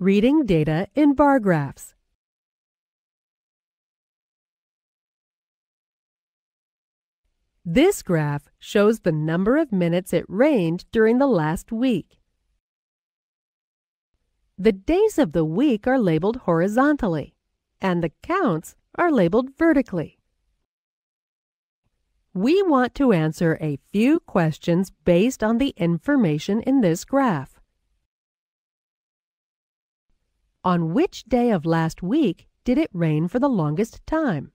Reading data in bar graphs. This graph shows the number of minutes it rained during the last week. The days of the week are labeled horizontally, and the counts are labeled vertically. We want to answer a few questions based on the information in this graph. On which day of last week did it rain for the longest time?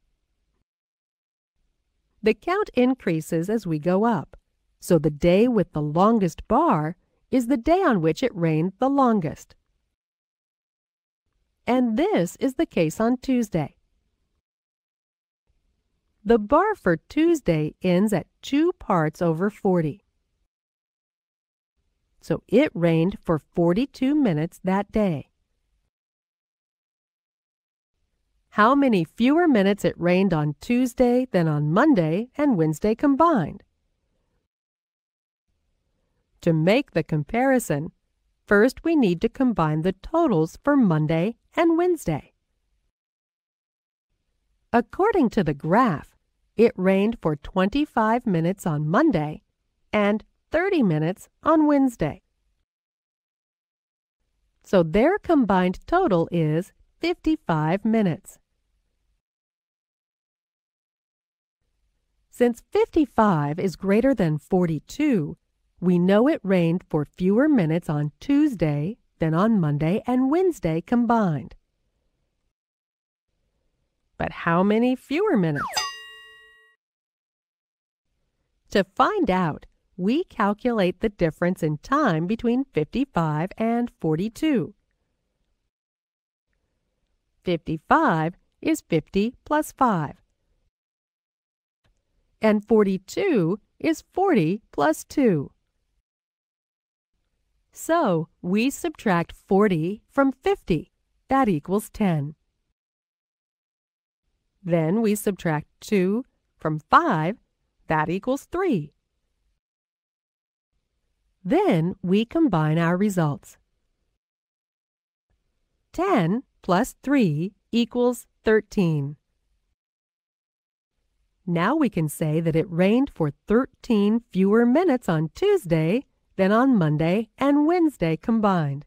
The count increases as we go up, so the day with the longest bar is the day on which it rained the longest. And this is the case on Tuesday. The bar for Tuesday ends at 2 parts over 40. So it rained for 42 minutes that day. How many fewer minutes it rained on Tuesday than on Monday and Wednesday combined. To make the comparison, first we need to combine the totals for Monday and Wednesday. According to the graph, it rained for 25 minutes on Monday and 30 minutes on Wednesday. So their combined total is 55 minutes. Since 55 is greater than 42, we know it rained for fewer minutes on Tuesday than on Monday and Wednesday combined. But how many fewer minutes? To find out, we calculate the difference in time between 55 and 42. 55 is 50 plus 5 and 42 is 40 plus 2. So we subtract 40 from 50. That equals 10. Then we subtract 2 from 5. That equals 3. Then we combine our results. 10 plus 3 equals 13. Now we can say that it rained for 13 fewer minutes on Tuesday than on Monday and Wednesday combined.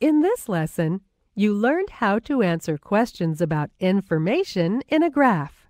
In this lesson, you learned how to answer questions about information in a graph.